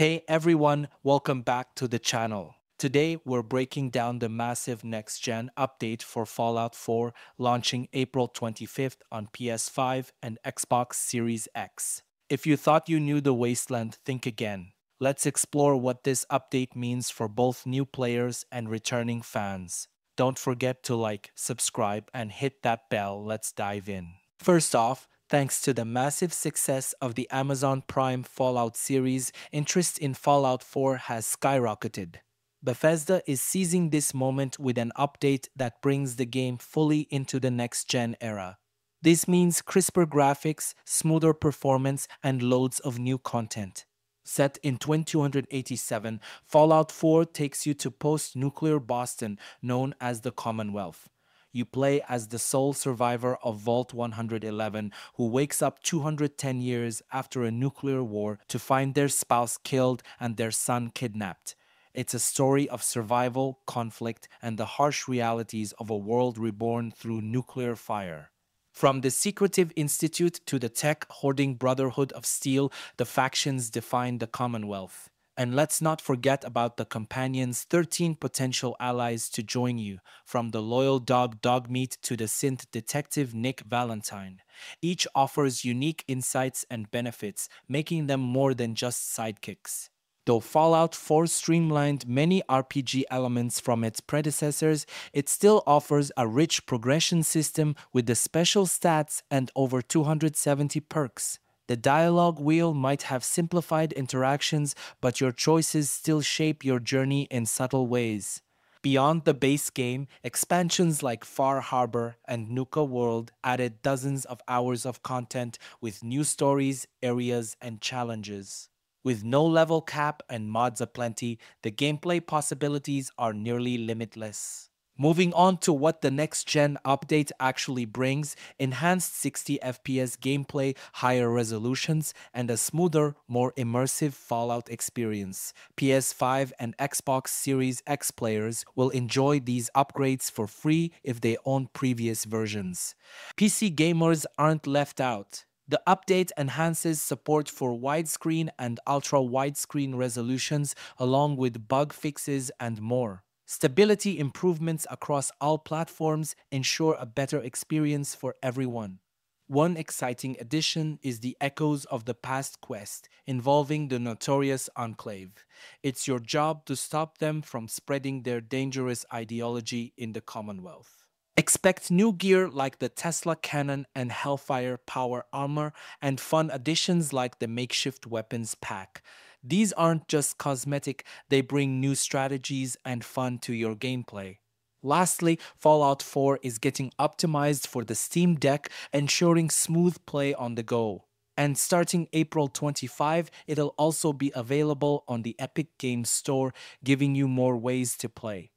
Hey everyone, welcome back to the channel. Today we're breaking down the massive next-gen update for Fallout 4 launching April 25th on PS5 and Xbox Series X. If you thought you knew the Wasteland, think again. Let's explore what this update means for both new players and returning fans. Don't forget to like, subscribe, and hit that bell. Let's dive in. First off, Thanks to the massive success of the Amazon Prime Fallout series, interest in Fallout 4 has skyrocketed. Bethesda is seizing this moment with an update that brings the game fully into the next gen era. This means crisper graphics, smoother performance, and loads of new content. Set in 2287, Fallout 4 takes you to post nuclear Boston, known as the Commonwealth you play as the sole survivor of Vault 111 who wakes up 210 years after a nuclear war to find their spouse killed and their son kidnapped. It's a story of survival, conflict, and the harsh realities of a world reborn through nuclear fire. From the secretive institute to the tech hoarding Brotherhood of Steel, the factions define the Commonwealth. And let's not forget about the companion's 13 potential allies to join you, from the loyal dog Dogmeat to the synth detective Nick Valentine. Each offers unique insights and benefits, making them more than just sidekicks. Though Fallout 4 streamlined many RPG elements from its predecessors, it still offers a rich progression system with the special stats and over 270 perks. The dialogue wheel might have simplified interactions, but your choices still shape your journey in subtle ways. Beyond the base game, expansions like Far Harbor and Nuka World added dozens of hours of content with new stories, areas, and challenges. With no level cap and mods aplenty, the gameplay possibilities are nearly limitless. Moving on to what the next gen update actually brings enhanced 60 FPS gameplay, higher resolutions, and a smoother, more immersive Fallout experience. PS5 and Xbox Series X players will enjoy these upgrades for free if they own previous versions. PC gamers aren't left out. The update enhances support for widescreen and ultra widescreen resolutions, along with bug fixes and more. Stability improvements across all platforms ensure a better experience for everyone. One exciting addition is the Echoes of the Past quest involving the notorious Enclave. It's your job to stop them from spreading their dangerous ideology in the Commonwealth. Expect new gear like the Tesla Cannon and Hellfire Power Armor and fun additions like the Makeshift Weapons Pack. These aren't just cosmetic, they bring new strategies and fun to your gameplay. Lastly, Fallout 4 is getting optimized for the Steam Deck, ensuring smooth play on the go. And starting April 25, it'll also be available on the Epic Games Store, giving you more ways to play.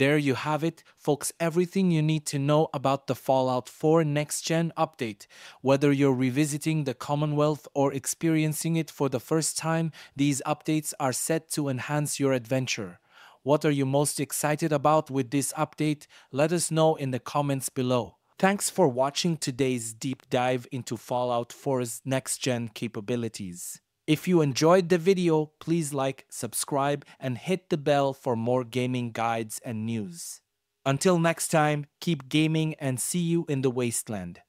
There you have it, folks, everything you need to know about the Fallout 4 Next Gen update. Whether you're revisiting the Commonwealth or experiencing it for the first time, these updates are set to enhance your adventure. What are you most excited about with this update? Let us know in the comments below. Thanks for watching today's deep dive into Fallout 4's next gen capabilities. If you enjoyed the video, please like, subscribe, and hit the bell for more gaming guides and news. Until next time, keep gaming and see you in the wasteland.